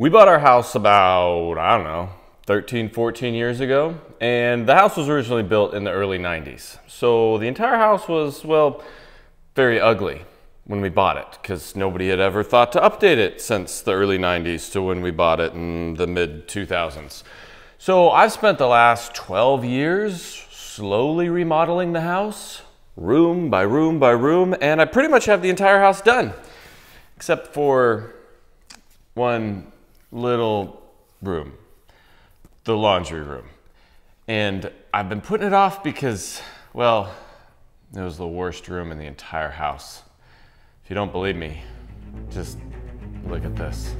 We bought our house about, I don't know, 13, 14 years ago, and the house was originally built in the early 90s. So the entire house was, well, very ugly when we bought it because nobody had ever thought to update it since the early 90s to when we bought it in the mid 2000s. So I've spent the last 12 years slowly remodeling the house, room by room by room, and I pretty much have the entire house done, except for one little room the laundry room. And I've been putting it off because, well, it was the worst room in the entire house. If you don't believe me, just look at this.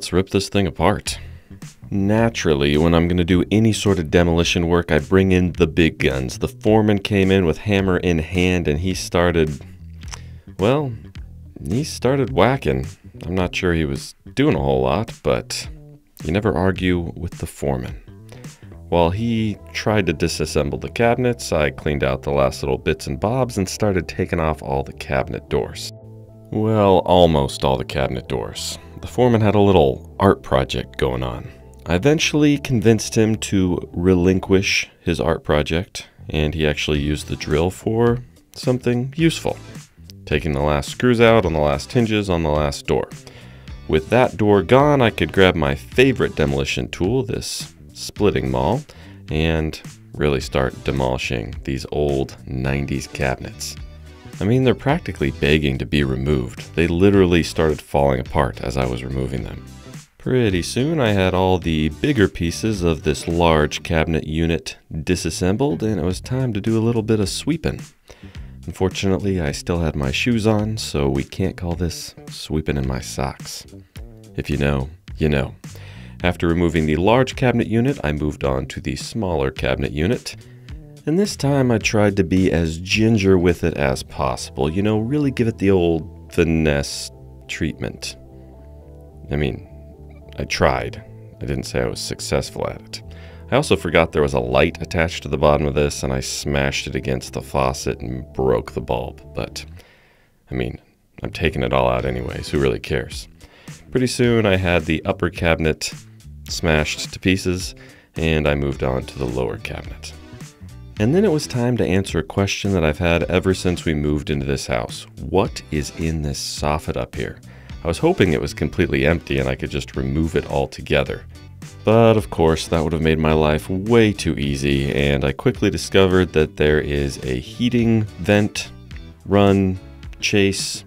Let's rip this thing apart. Naturally, when I'm going to do any sort of demolition work, I bring in the big guns. The foreman came in with hammer in hand and he started, well, he started whacking. I'm not sure he was doing a whole lot, but you never argue with the foreman. While he tried to disassemble the cabinets, I cleaned out the last little bits and bobs and started taking off all the cabinet doors. Well, almost all the cabinet doors. The foreman had a little art project going on. I eventually convinced him to relinquish his art project, and he actually used the drill for something useful. Taking the last screws out on the last hinges on the last door. With that door gone, I could grab my favorite demolition tool, this splitting maul, and really start demolishing these old 90s cabinets. I mean, they're practically begging to be removed. They literally started falling apart as I was removing them. Pretty soon I had all the bigger pieces of this large cabinet unit disassembled and it was time to do a little bit of sweeping. Unfortunately, I still had my shoes on, so we can't call this sweeping in my socks. If you know, you know. After removing the large cabinet unit, I moved on to the smaller cabinet unit. And this time I tried to be as ginger with it as possible, you know, really give it the old finesse treatment. I mean, I tried. I didn't say I was successful at it. I also forgot there was a light attached to the bottom of this, and I smashed it against the faucet and broke the bulb. But, I mean, I'm taking it all out anyways, who really cares? Pretty soon I had the upper cabinet smashed to pieces, and I moved on to the lower cabinet. And then it was time to answer a question that I've had ever since we moved into this house. What is in this soffit up here? I was hoping it was completely empty and I could just remove it altogether. But of course, that would have made my life way too easy, and I quickly discovered that there is a heating vent, run, chase,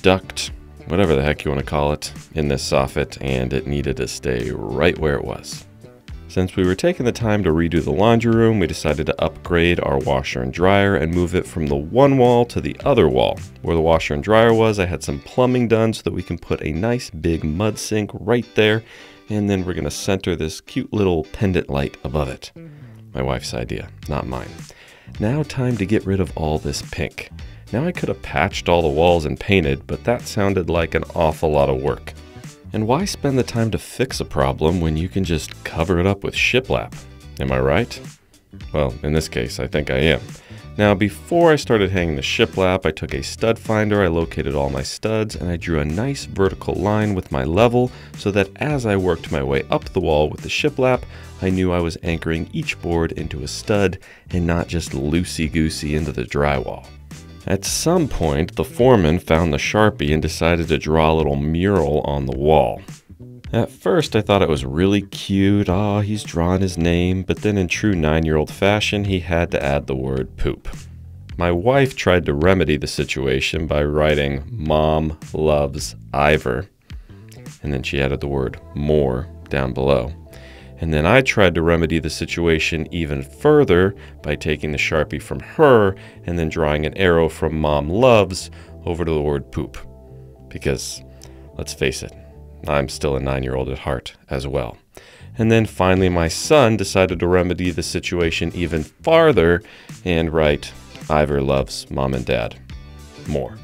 duct, whatever the heck you want to call it, in this soffit, and it needed to stay right where it was. Since we were taking the time to redo the laundry room, we decided to upgrade our washer and dryer and move it from the one wall to the other wall. Where the washer and dryer was, I had some plumbing done so that we can put a nice big mud sink right there, and then we're gonna center this cute little pendant light above it. My wife's idea, not mine. Now time to get rid of all this pink. Now I could have patched all the walls and painted, but that sounded like an awful lot of work. And why spend the time to fix a problem when you can just cover it up with shiplap? Am I right? Well, in this case, I think I am. Now, before I started hanging the shiplap, I took a stud finder, I located all my studs, and I drew a nice vertical line with my level so that as I worked my way up the wall with the shiplap, I knew I was anchoring each board into a stud and not just loosey-goosey into the drywall. At some point, the foreman found the Sharpie and decided to draw a little mural on the wall. At first, I thought it was really cute, ah, oh, he's drawn his name, but then in true nine-year-old fashion, he had to add the word poop. My wife tried to remedy the situation by writing, Mom loves Ivor, and then she added the word more down below. And then I tried to remedy the situation even further by taking the Sharpie from her and then drawing an arrow from Mom Loves over to the word poop. Because, let's face it, I'm still a nine year old at heart as well. And then finally, my son decided to remedy the situation even farther and write, Ivor loves mom and dad more.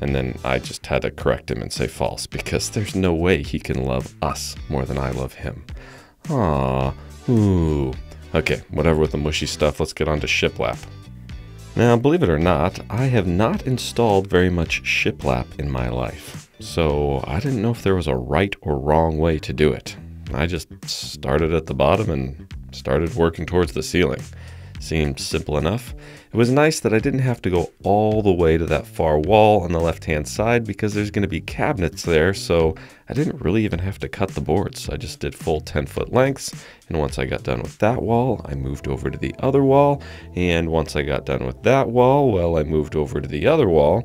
And then I just had to correct him and say false because there's no way he can love us more than I love him. Aw, ooh. Okay, whatever with the mushy stuff, let's get on to shiplap. Now, believe it or not, I have not installed very much shiplap in my life. So I didn't know if there was a right or wrong way to do it. I just started at the bottom and started working towards the ceiling. Seemed simple enough. It was nice that I didn't have to go all the way to that far wall on the left hand side because there's going to be cabinets there, so I didn't really even have to cut the boards. I just did full 10 foot lengths, and once I got done with that wall, I moved over to the other wall, and once I got done with that wall, well, I moved over to the other wall,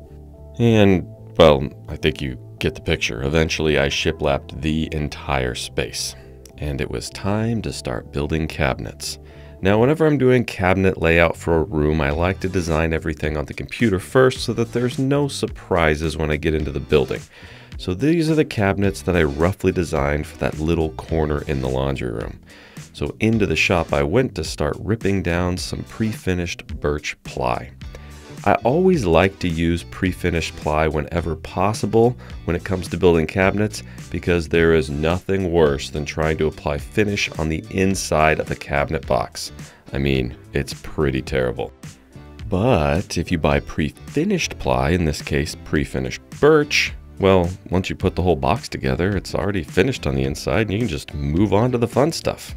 and, well, I think you get the picture. Eventually, I shiplapped the entire space, and it was time to start building cabinets. Now, whenever I'm doing cabinet layout for a room, I like to design everything on the computer first so that there's no surprises when I get into the building. So these are the cabinets that I roughly designed for that little corner in the laundry room. So into the shop I went to start ripping down some pre-finished birch ply. I always like to use pre-finished ply whenever possible when it comes to building cabinets because there is nothing worse than trying to apply finish on the inside of a cabinet box. I mean, it's pretty terrible. But if you buy pre-finished ply, in this case pre-finished birch, well, once you put the whole box together, it's already finished on the inside and you can just move on to the fun stuff.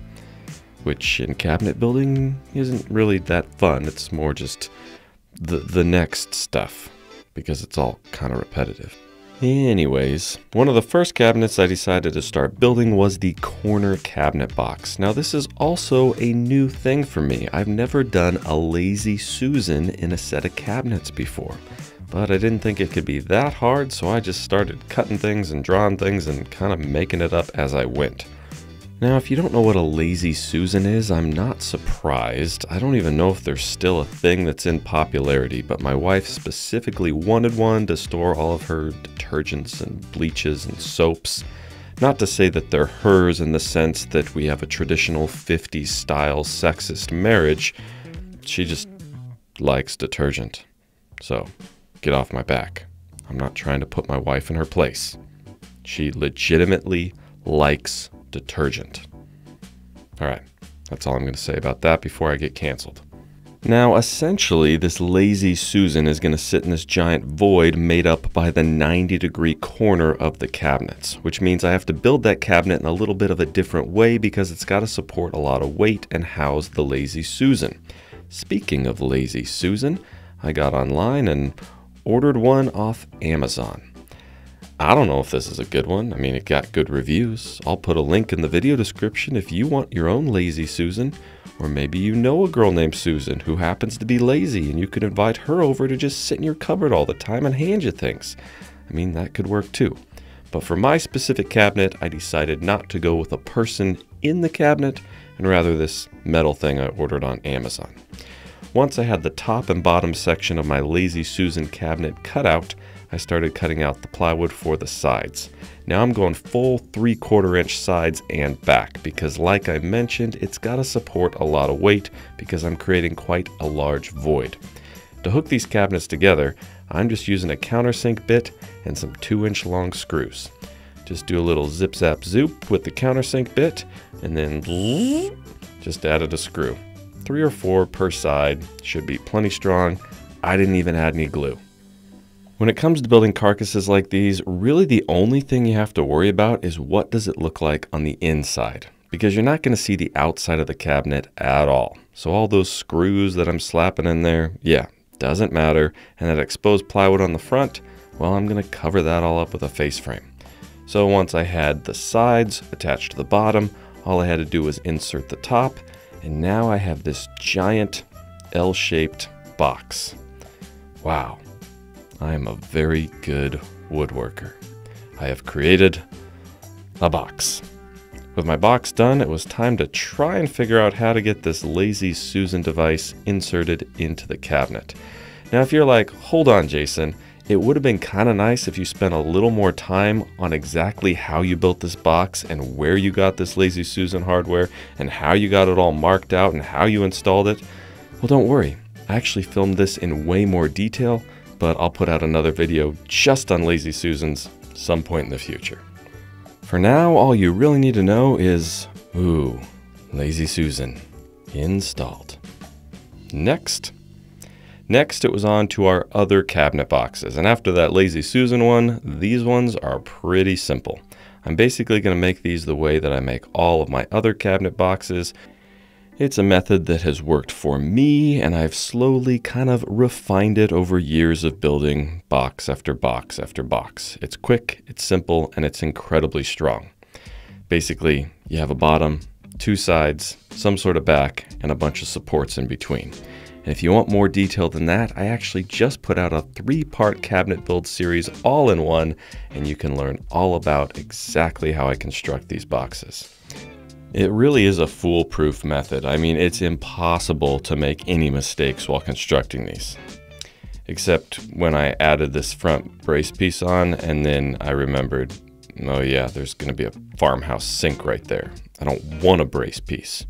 Which in cabinet building isn't really that fun, it's more just the, the next stuff because it's all kind of repetitive. Anyways, one of the first cabinets I decided to start building was the corner cabinet box. Now this is also a new thing for me. I've never done a Lazy Susan in a set of cabinets before. But I didn't think it could be that hard, so I just started cutting things and drawing things and kind of making it up as I went. Now, if you don't know what a lazy Susan is, I'm not surprised. I don't even know if there's still a thing that's in popularity, but my wife specifically wanted one to store all of her detergents and bleaches and soaps. Not to say that they're hers in the sense that we have a traditional 50s style sexist marriage. She just likes detergent. So, get off my back. I'm not trying to put my wife in her place. She legitimately likes detergent. All right, that's all I'm going to say about that before I get canceled. Now, essentially, this lazy Susan is going to sit in this giant void made up by the 90 degree corner of the cabinets, which means I have to build that cabinet in a little bit of a different way because it's got to support a lot of weight and house the lazy Susan. Speaking of lazy Susan, I got online and ordered one off Amazon. I don't know if this is a good one. I mean, it got good reviews. I'll put a link in the video description if you want your own lazy Susan. Or maybe you know a girl named Susan who happens to be lazy and you could invite her over to just sit in your cupboard all the time and hand you things. I mean, that could work too. But for my specific cabinet, I decided not to go with a person in the cabinet and rather this metal thing I ordered on Amazon. Once I had the top and bottom section of my Lazy Susan cabinet cut out, I started cutting out the plywood for the sides. Now I'm going full 3 quarter inch sides and back because like I mentioned, it's got to support a lot of weight because I'm creating quite a large void. To hook these cabinets together, I'm just using a countersink bit and some 2 inch long screws. Just do a little zip zap zoop with the countersink bit and then just added a screw. Three or four per side should be plenty strong. I didn't even add any glue. When it comes to building carcasses like these, really the only thing you have to worry about is what does it look like on the inside, because you're not going to see the outside of the cabinet at all. So all those screws that I'm slapping in there, yeah, doesn't matter. And that exposed plywood on the front, well, I'm going to cover that all up with a face frame. So once I had the sides attached to the bottom, all I had to do was insert the top, and now I have this giant L-shaped box. Wow. I am a very good woodworker. I have created a box. With my box done, it was time to try and figure out how to get this Lazy Susan device inserted into the cabinet. Now, if you're like, hold on, Jason, it would have been kind of nice if you spent a little more time on exactly how you built this box and where you got this Lazy Susan hardware and how you got it all marked out and how you installed it. Well, don't worry. I actually filmed this in way more detail, but I'll put out another video just on Lazy Susans some point in the future. For now, all you really need to know is, ooh, Lazy Susan installed. Next. Next, it was on to our other cabinet boxes, and after that Lazy Susan one, these ones are pretty simple. I'm basically going to make these the way that I make all of my other cabinet boxes, it's a method that has worked for me, and I've slowly kind of refined it over years of building box after box after box. It's quick, it's simple, and it's incredibly strong. Basically, you have a bottom, two sides, some sort of back, and a bunch of supports in between. And if you want more detail than that, I actually just put out a three part cabinet build series all in one, and you can learn all about exactly how I construct these boxes. It really is a foolproof method. I mean, it's impossible to make any mistakes while constructing these. Except when I added this front brace piece on and then I remembered, oh yeah, there's gonna be a farmhouse sink right there. I don't want a brace piece.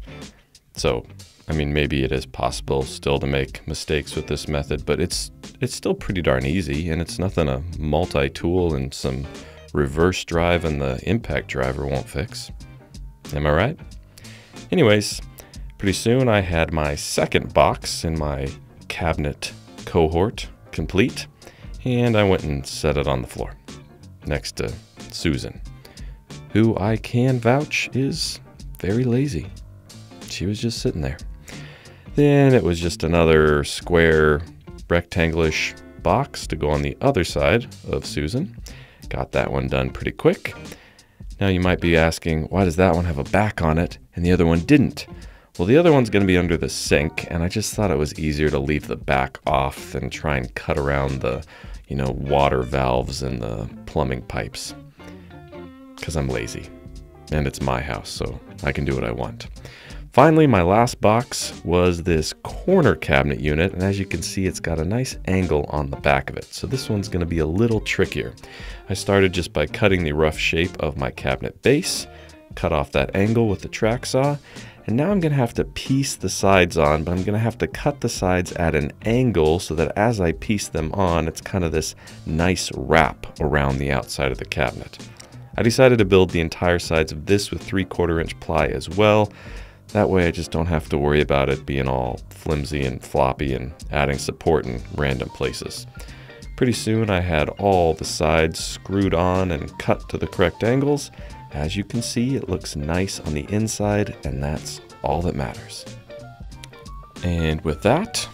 So, I mean, maybe it is possible still to make mistakes with this method, but it's it's still pretty darn easy and it's nothing a multi-tool and some reverse drive and the impact driver won't fix. Am I right? Anyways, pretty soon I had my second box in my cabinet cohort complete, and I went and set it on the floor next to Susan, who I can vouch is very lazy. She was just sitting there. Then it was just another square, rectanglish box to go on the other side of Susan. Got that one done pretty quick. Now you might be asking, why does that one have a back on it and the other one didn't? Well, the other one's going to be under the sink, and I just thought it was easier to leave the back off than try and cut around the, you know, water valves and the plumbing pipes. Because I'm lazy. And it's my house, so I can do what I want. Finally, my last box was this corner cabinet unit, and as you can see, it's got a nice angle on the back of it. So this one's gonna be a little trickier. I started just by cutting the rough shape of my cabinet base, cut off that angle with the track saw, and now I'm gonna have to piece the sides on, but I'm gonna have to cut the sides at an angle so that as I piece them on, it's kind of this nice wrap around the outside of the cabinet. I decided to build the entire sides of this with 3 quarter inch ply as well, that way I just don't have to worry about it being all flimsy and floppy and adding support in random places. Pretty soon I had all the sides screwed on and cut to the correct angles. As you can see, it looks nice on the inside and that's all that matters. And with that,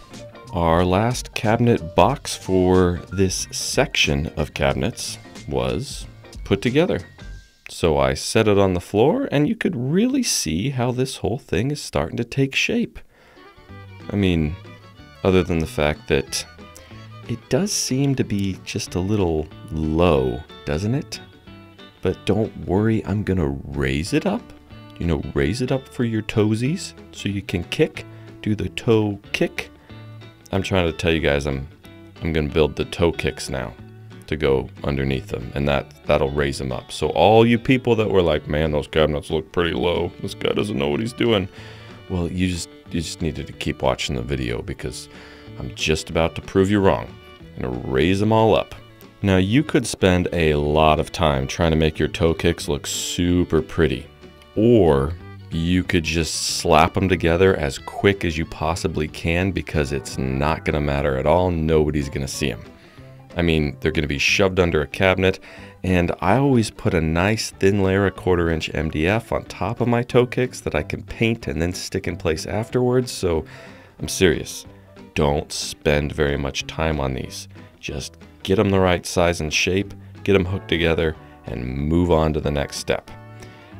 our last cabinet box for this section of cabinets was put together. So I set it on the floor, and you could really see how this whole thing is starting to take shape. I mean, other than the fact that it does seem to be just a little low, doesn't it? But don't worry, I'm gonna raise it up. You know, raise it up for your toesies so you can kick. Do the toe kick. I'm trying to tell you guys I'm I'm gonna build the toe kicks now to go underneath them, and that that'll raise them up. So all you people that were like, "Man, those cabinets look pretty low. This guy doesn't know what he's doing." Well, you just you just needed to keep watching the video because I'm just about to prove you wrong. I'm gonna raise them all up. Now you could spend a lot of time trying to make your toe kicks look super pretty, or you could just slap them together as quick as you possibly can because it's not going to matter at all. Nobody's going to see them. I mean, they're going to be shoved under a cabinet, and I always put a nice thin layer of quarter inch MDF on top of my toe kicks that I can paint and then stick in place afterwards. So I'm serious. Don't spend very much time on these. Just get them the right size and shape, get them hooked together, and move on to the next step.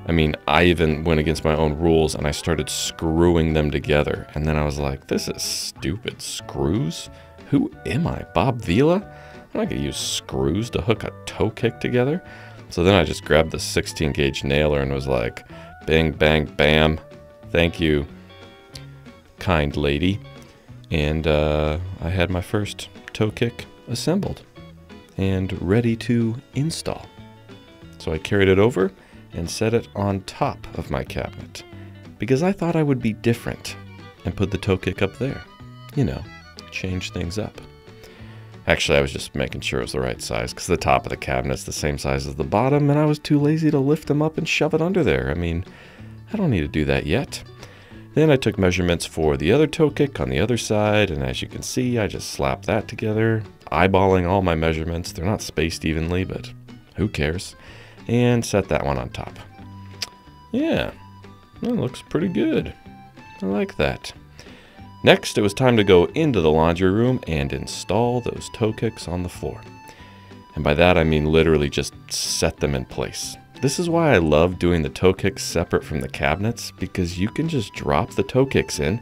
I mean, I even went against my own rules and I started screwing them together. And then I was like, this is stupid. Screws? Who am I? Bob Vila? Not gonna use screws to hook a toe kick together. So then I just grabbed the 16 gauge nailer and was like, Bang, bang, bam. Thank you, kind lady. And uh, I had my first toe kick assembled and ready to install. So I carried it over and set it on top of my cabinet because I thought I would be different and put the toe kick up there. You know, change things up. Actually, I was just making sure it was the right size because the top of the cabinet's the same size as the bottom, and I was too lazy to lift them up and shove it under there. I mean, I don't need to do that yet. Then I took measurements for the other toe kick on the other side, and as you can see, I just slapped that together, eyeballing all my measurements. They're not spaced evenly, but who cares? And set that one on top. Yeah, that looks pretty good. I like that. Next, it was time to go into the laundry room and install those toe kicks on the floor. And by that I mean literally just set them in place. This is why I love doing the toe kicks separate from the cabinets because you can just drop the toe kicks in,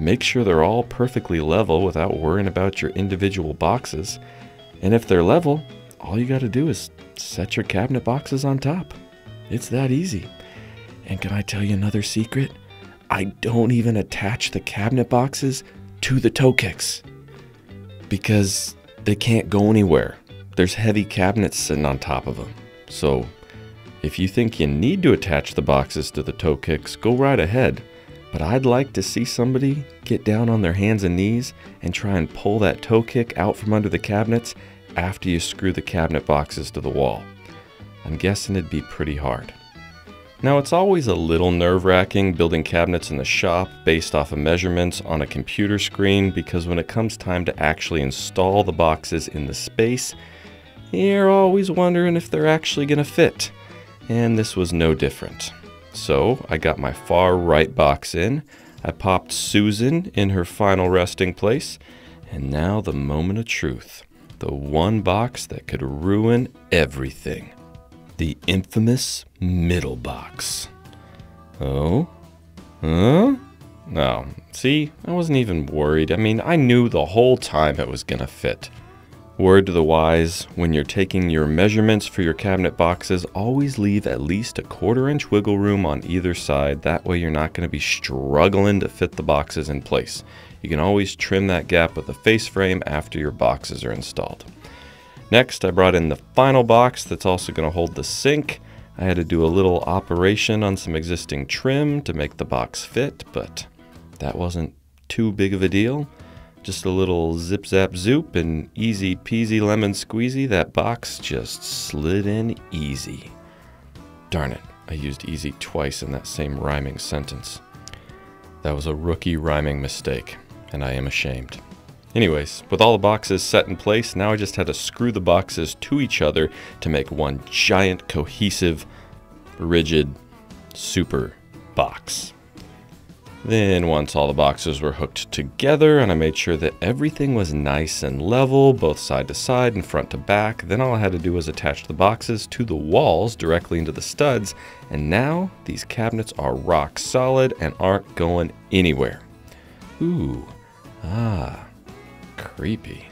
make sure they're all perfectly level without worrying about your individual boxes. And if they're level, all you got to do is set your cabinet boxes on top. It's that easy. And can I tell you another secret? I don't even attach the cabinet boxes to the toe kicks because they can't go anywhere. There's heavy cabinets sitting on top of them. So if you think you need to attach the boxes to the toe kicks, go right ahead. But I'd like to see somebody get down on their hands and knees and try and pull that toe kick out from under the cabinets after you screw the cabinet boxes to the wall. I'm guessing it'd be pretty hard. Now it's always a little nerve-wracking building cabinets in the shop based off of measurements on a computer screen because when it comes time to actually install the boxes in the space, you're always wondering if they're actually going to fit. And this was no different. So I got my far right box in, I popped Susan in her final resting place, and now the moment of truth. The one box that could ruin everything. The infamous middle box. Oh? Huh? No. See, I wasn't even worried. I mean, I knew the whole time it was gonna fit. Word to the wise, when you're taking your measurements for your cabinet boxes, always leave at least a quarter inch wiggle room on either side. That way you're not going to be struggling to fit the boxes in place. You can always trim that gap with a face frame after your boxes are installed. Next, I brought in the final box that's also going to hold the sink. I had to do a little operation on some existing trim to make the box fit, but that wasn't too big of a deal. Just a little zip zap zoop and easy peasy lemon squeezy, that box just slid in easy. Darn it, I used easy twice in that same rhyming sentence. That was a rookie rhyming mistake, and I am ashamed. Anyways, with all the boxes set in place, now I just had to screw the boxes to each other to make one giant, cohesive, rigid, super box. Then once all the boxes were hooked together and I made sure that everything was nice and level, both side to side and front to back, then all I had to do was attach the boxes to the walls directly into the studs, and now these cabinets are rock solid and aren't going anywhere. Ooh, ah, Creepy.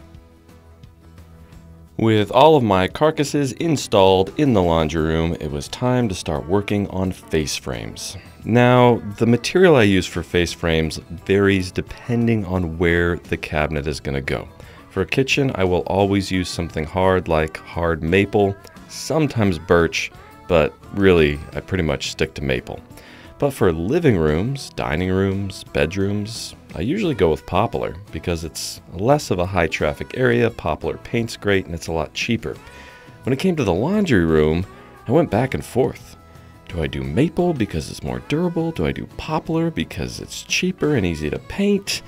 With all of my carcasses installed in the laundry room, it was time to start working on face frames. Now, the material I use for face frames varies depending on where the cabinet is going to go. For a kitchen, I will always use something hard like hard maple, sometimes birch, but really, I pretty much stick to maple. But for living rooms, dining rooms, bedrooms, I usually go with poplar because it's less of a high traffic area, poplar paint's great, and it's a lot cheaper. When it came to the laundry room, I went back and forth. Do I do maple because it's more durable? Do I do poplar because it's cheaper and easy to paint?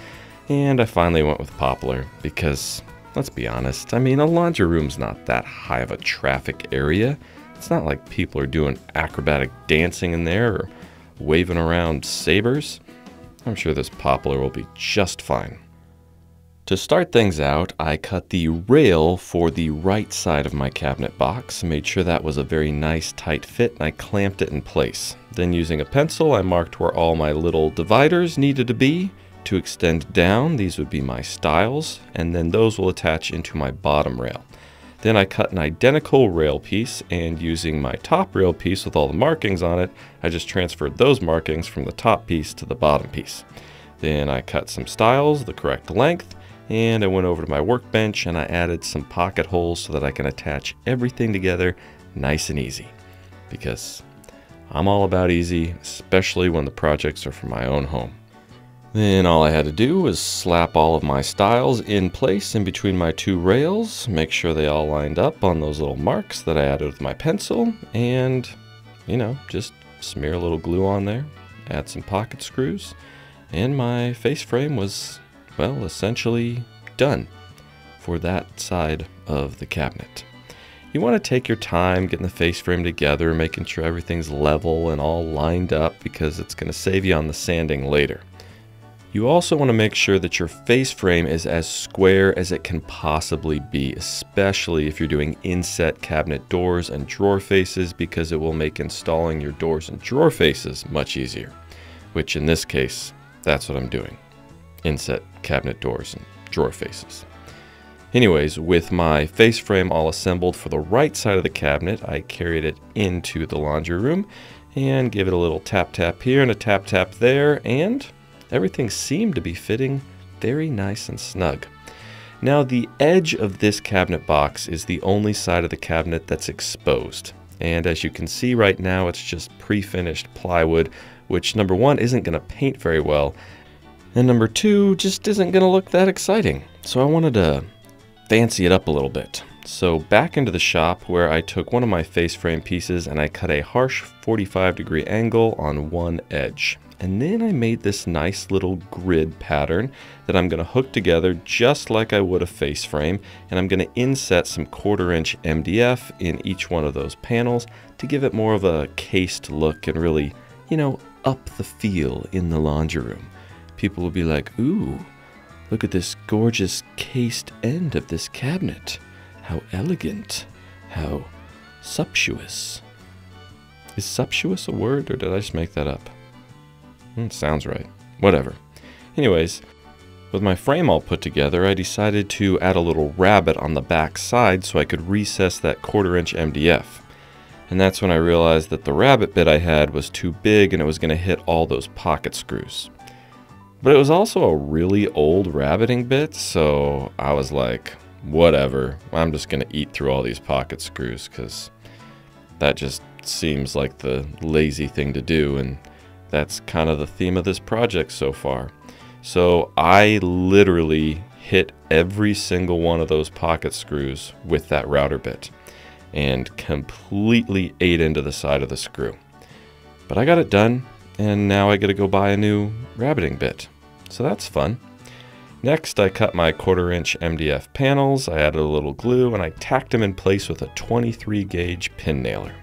And I finally went with poplar because, let's be honest, I mean, a laundry room's not that high of a traffic area. It's not like people are doing acrobatic dancing in there or waving around sabers. I'm sure this poplar will be just fine. To start things out, I cut the rail for the right side of my cabinet box, made sure that was a very nice tight fit, and I clamped it in place. Then using a pencil, I marked where all my little dividers needed to be. To extend down, these would be my stiles, and then those will attach into my bottom rail. Then I cut an identical rail piece and using my top rail piece with all the markings on it, I just transferred those markings from the top piece to the bottom piece. Then I cut some stiles the correct length and I went over to my workbench and I added some pocket holes so that I can attach everything together nice and easy. Because I'm all about easy, especially when the projects are for my own home. Then all I had to do was slap all of my stiles in place in between my two rails, make sure they all lined up on those little marks that I added with my pencil, and, you know, just smear a little glue on there, add some pocket screws, and my face frame was, well, essentially done for that side of the cabinet. You want to take your time getting the face frame together, making sure everything's level and all lined up because it's going to save you on the sanding later. You also want to make sure that your face frame is as square as it can possibly be, especially if you're doing inset cabinet doors and drawer faces because it will make installing your doors and drawer faces much easier, which in this case, that's what I'm doing. Inset cabinet doors and drawer faces. Anyways, with my face frame all assembled for the right side of the cabinet, I carried it into the laundry room and give it a little tap tap here and a tap tap there and Everything seemed to be fitting very nice and snug. Now the edge of this cabinet box is the only side of the cabinet that's exposed. And as you can see right now, it's just pre-finished plywood, which number one isn't going to paint very well, and number two just isn't going to look that exciting. So I wanted to fancy it up a little bit. So back into the shop where I took one of my face frame pieces and I cut a harsh 45 degree angle on one edge. And then I made this nice little grid pattern that I'm going to hook together just like I would a face frame. And I'm going to inset some quarter inch MDF in each one of those panels to give it more of a cased look and really, you know, up the feel in the laundry room. People will be like, ooh, look at this gorgeous cased end of this cabinet. How elegant. How sumptuous. Is sumptuous a word or did I just make that up? Mm, sounds right. Whatever. Anyways, with my frame all put together, I decided to add a little rabbet on the back side so I could recess that quarter inch MDF. And that's when I realized that the rabbet bit I had was too big and it was going to hit all those pocket screws. But it was also a really old rabbeting bit, so I was like, whatever, I'm just going to eat through all these pocket screws because that just seems like the lazy thing to do and that's kind of the theme of this project so far. So I literally hit every single one of those pocket screws with that router bit and completely ate into the side of the screw. But I got it done and now I get to go buy a new rabbeting bit. So that's fun. Next, I cut my quarter inch MDF panels, I added a little glue, and I tacked them in place with a 23 gauge pin nailer.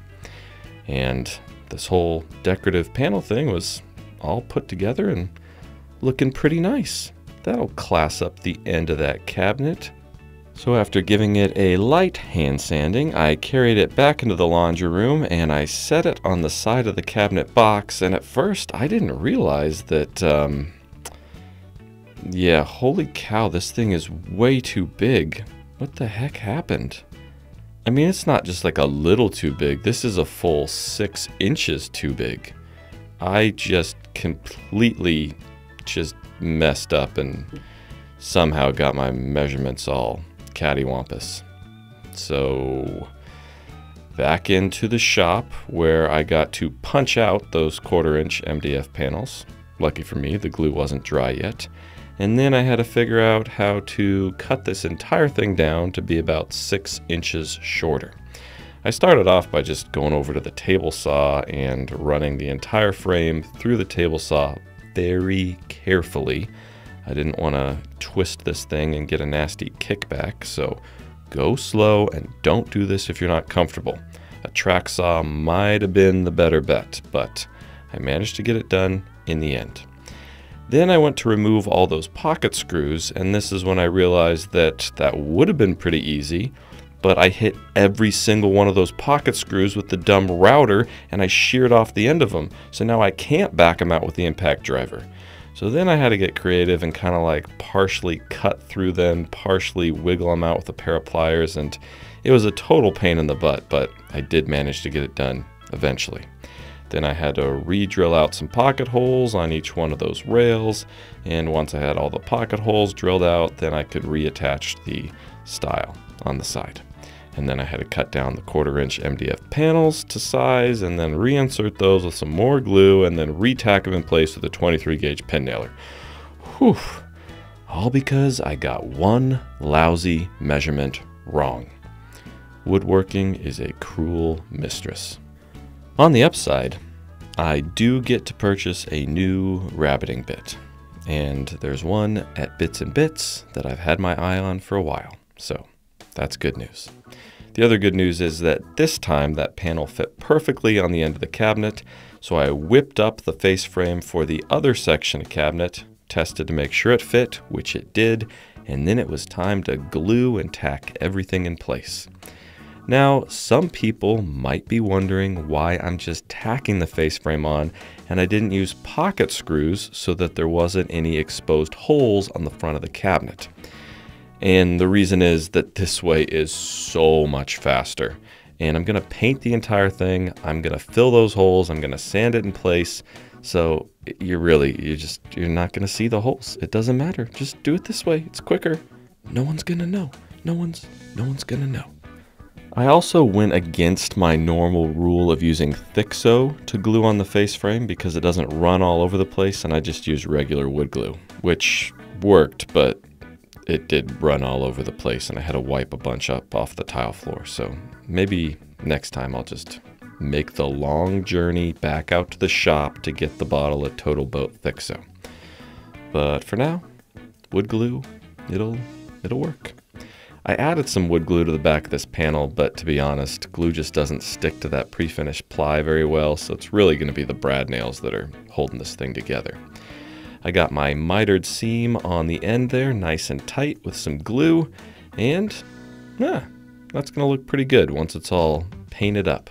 And this whole decorative panel thing was all put together and looking pretty nice. That'll class up the end of that cabinet. So after giving it a light hand sanding, I carried it back into the laundry room and I set it on the side of the cabinet box. And at first, I didn't realize that, um, yeah, holy cow, this thing is way too big. What the heck happened? I mean, it's not just like a little too big. This is a full six inches too big. I just completely just messed up and somehow got my measurements all cattywampus. So back into the shop where I got to punch out those quarter inch MDF panels. Lucky for me, the glue wasn't dry yet. And then I had to figure out how to cut this entire thing down to be about six inches shorter. I started off by just going over to the table saw and running the entire frame through the table saw very carefully. I didn't want to twist this thing and get a nasty kickback, so go slow and don't do this if you're not comfortable. A track saw might have been the better bet, but I managed to get it done in the end. Then I went to remove all those pocket screws, and this is when I realized that that would have been pretty easy, but I hit every single one of those pocket screws with the dumb router, and I sheared off the end of them, so now I can't back them out with the impact driver. So then I had to get creative and kind of like partially cut through them, partially wiggle them out with a pair of pliers, and It was a total pain in the butt, but I did manage to get it done eventually. Then I had to re-drill out some pocket holes on each one of those rails, and once I had all the pocket holes drilled out, then I could reattach the stile on the side. And then I had to cut down the quarter inch MDF panels to size and then reinsert those with some more glue and then re-tack them in place with a 23 gauge pin nailer. Whew. All because I got one lousy measurement wrong. Woodworking is a cruel mistress. On the upside, I do get to purchase a new rabbeting bit. And there's one at Bits and Bits that I've had my eye on for a while. So that's good news. The other good news is that this time that panel fit perfectly on the end of the cabinet, so I whipped up the face frame for the other section of cabinet, tested to make sure it fit, which it did, and then it was time to glue and tack everything in place. Now, some people might be wondering why I'm just tacking the face frame on and I didn't use pocket screws so that there wasn't any exposed holes on the front of the cabinet. And the reason is that this way is so much faster. And I'm gonna paint the entire thing. I'm gonna fill those holes. I'm gonna sand it in place. So you're really, you're just, you're not gonna see the holes. It doesn't matter. Just do it this way. It's quicker. No one's gonna know. No one's, no one's gonna know. I also went against my normal rule of using Thixo to glue on the face frame because it doesn't run all over the place and I just used regular wood glue, which worked, but it did run all over the place and I had to wipe a bunch up off the tile floor. So maybe next time I'll just make the long journey back out to the shop to get the bottle of Total Boat Thixo. But for now, wood glue, it'll it'll work. I added some wood glue to the back of this panel, but to be honest, glue just doesn't stick to that pre-finished ply very well, so it's really going to be the brad nails that are holding this thing together. I got my mitered seam on the end there, nice and tight with some glue, and yeah, that's going to look pretty good once it's all painted up.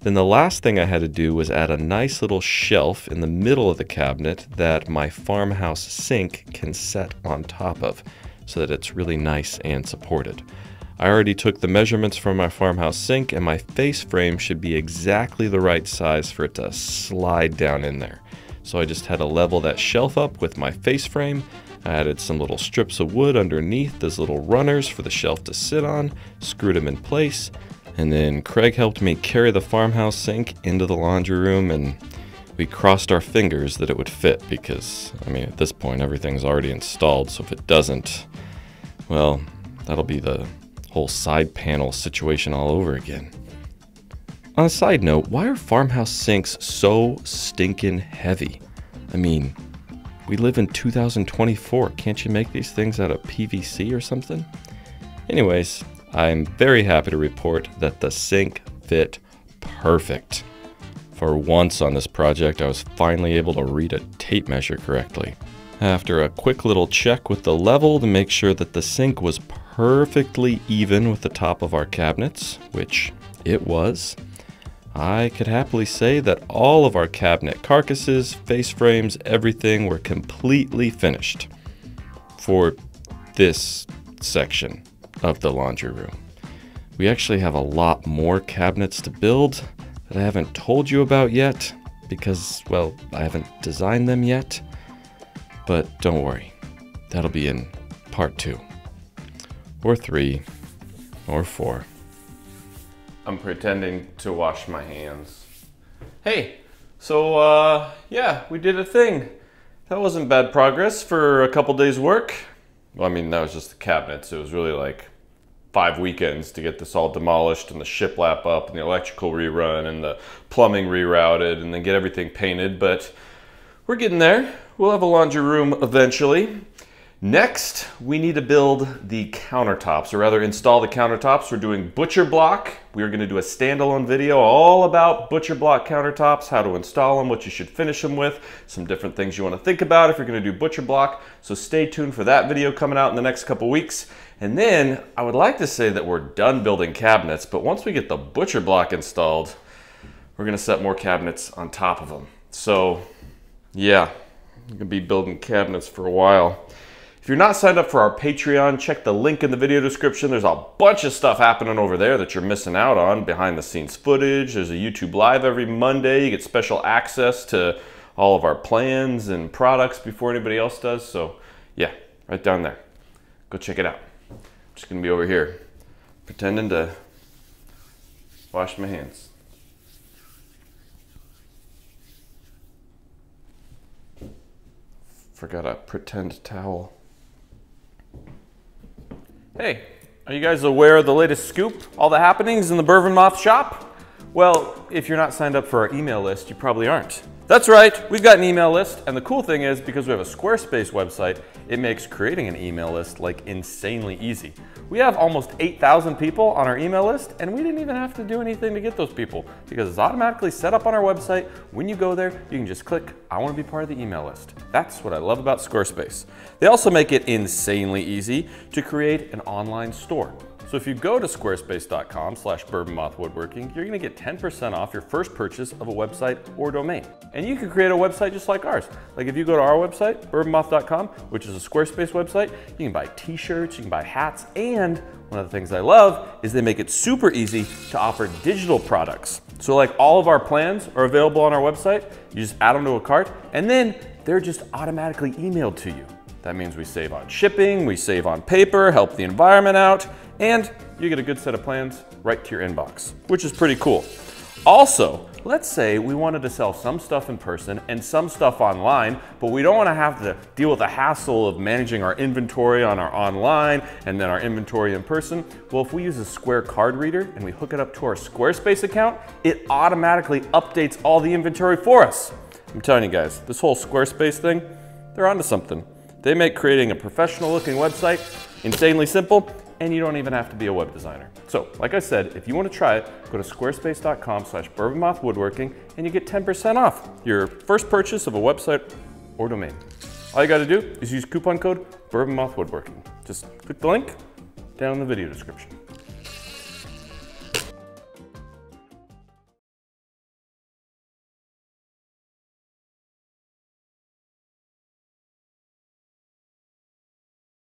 Then the last thing I had to do was add a nice little shelf in the middle of the cabinet that my farmhouse sink can set on top of so that it's really nice and supported. I already took the measurements from my farmhouse sink and my face frame should be exactly the right size for it to slide down in there. So I just had to level that shelf up with my face frame. I added some little strips of wood underneath as little runners for the shelf to sit on, screwed them in place, and then Craig helped me carry the farmhouse sink into the laundry room and we crossed our fingers that it would fit because, I mean, at this point everything's already installed, so if it doesn't, well, that'll be the whole side panel situation all over again. On a side note, why are farmhouse sinks so stinking heavy? I mean, we live in 2024. Can't you make these things out of PVC or something? Anyways, I'm very happy to report that the sink fit perfect. For once on this project, I was finally able to read a tape measure correctly. After a quick little check with the level to make sure that the sink was perfectly even with the top of our cabinets, which it was, I could happily say that all of our cabinet carcasses, face frames, everything were completely finished for this section of the laundry room. We actually have a lot more cabinets to build that I haven't told you about yet because, well, I haven't designed them yet. But don't worry, that'll be in part two, or three, or four. I'm pretending to wash my hands. Hey, so uh, yeah, we did a thing. That wasn't bad progress for a couple days work. Well, I mean, that was just the cabinets. It was really like five weekends to get this all demolished and the shiplap up and the electrical rerun and the plumbing rerouted and then get everything painted. But we're getting there. We'll have a laundry room eventually. Next, we need to build the countertops, or rather install the countertops. We're doing butcher block. We are gonna do a standalone video all about butcher block countertops, how to install them, what you should finish them with, some different things you wanna think about if you're gonna do butcher block. So stay tuned for that video coming out in the next couple weeks. And then I would like to say that we're done building cabinets, but once we get the butcher block installed, we're gonna set more cabinets on top of them. So yeah, I'm gonna be building cabinets for a while. If you're not signed up for our Patreon, check the link in the video description. There's a bunch of stuff happening over there that you're missing out on. Behind the scenes footage, there's a YouTube live every Monday. You get special access to all of our plans and products before anybody else does. So yeah, right down there. Go check it out. I'm just gonna be over here pretending to wash my hands. Forgot a pretend towel. Hey, are you guys aware of the latest scoop? All the happenings in the Bourbon Moth shop? Well, if you're not signed up for our email list, you probably aren't. That's right, we've got an email list, and the cool thing is, because we have a Squarespace website, it makes creating an email list like insanely easy. We have almost 8,000 people on our email list, and we didn't even have to do anything to get those people because it's automatically set up on our website. When you go there, you can just click, I wanna be part of the email list. That's what I love about Squarespace. They also make it insanely easy to create an online store. So if you go to squarespace.com slash bourbonmothwoodworking, you're gonna get 10% off your first purchase of a website or domain. And you can create a website just like ours. Like if you go to our website, bourbonmoth.com, which is a Squarespace website, you can buy t-shirts, you can buy hats, and one of the things I love is they make it super easy to offer digital products. So like all of our plans are available on our website, you just add them to a cart, and then they're just automatically emailed to you. That means we save on shipping, we save on paper, help the environment out, and you get a good set of plans right to your inbox, which is pretty cool. Also, let's say we wanted to sell some stuff in person and some stuff online, but we don't want to have to deal with the hassle of managing our inventory on our online and then our inventory in person. Well, if we use a Square card reader and we hook it up to our Squarespace account, it automatically updates all the inventory for us. I'm telling you guys, this whole Squarespace thing, they're onto something. They make creating a professional looking website insanely simple and you don't even have to be a web designer. So, like I said, if you want to try it, go to squarespace.com slash bourbonmothwoodworking and you get 10% off your first purchase of a website or domain. All you gotta do is use coupon code bourbonmothwoodworking. Just click the link down in the video description.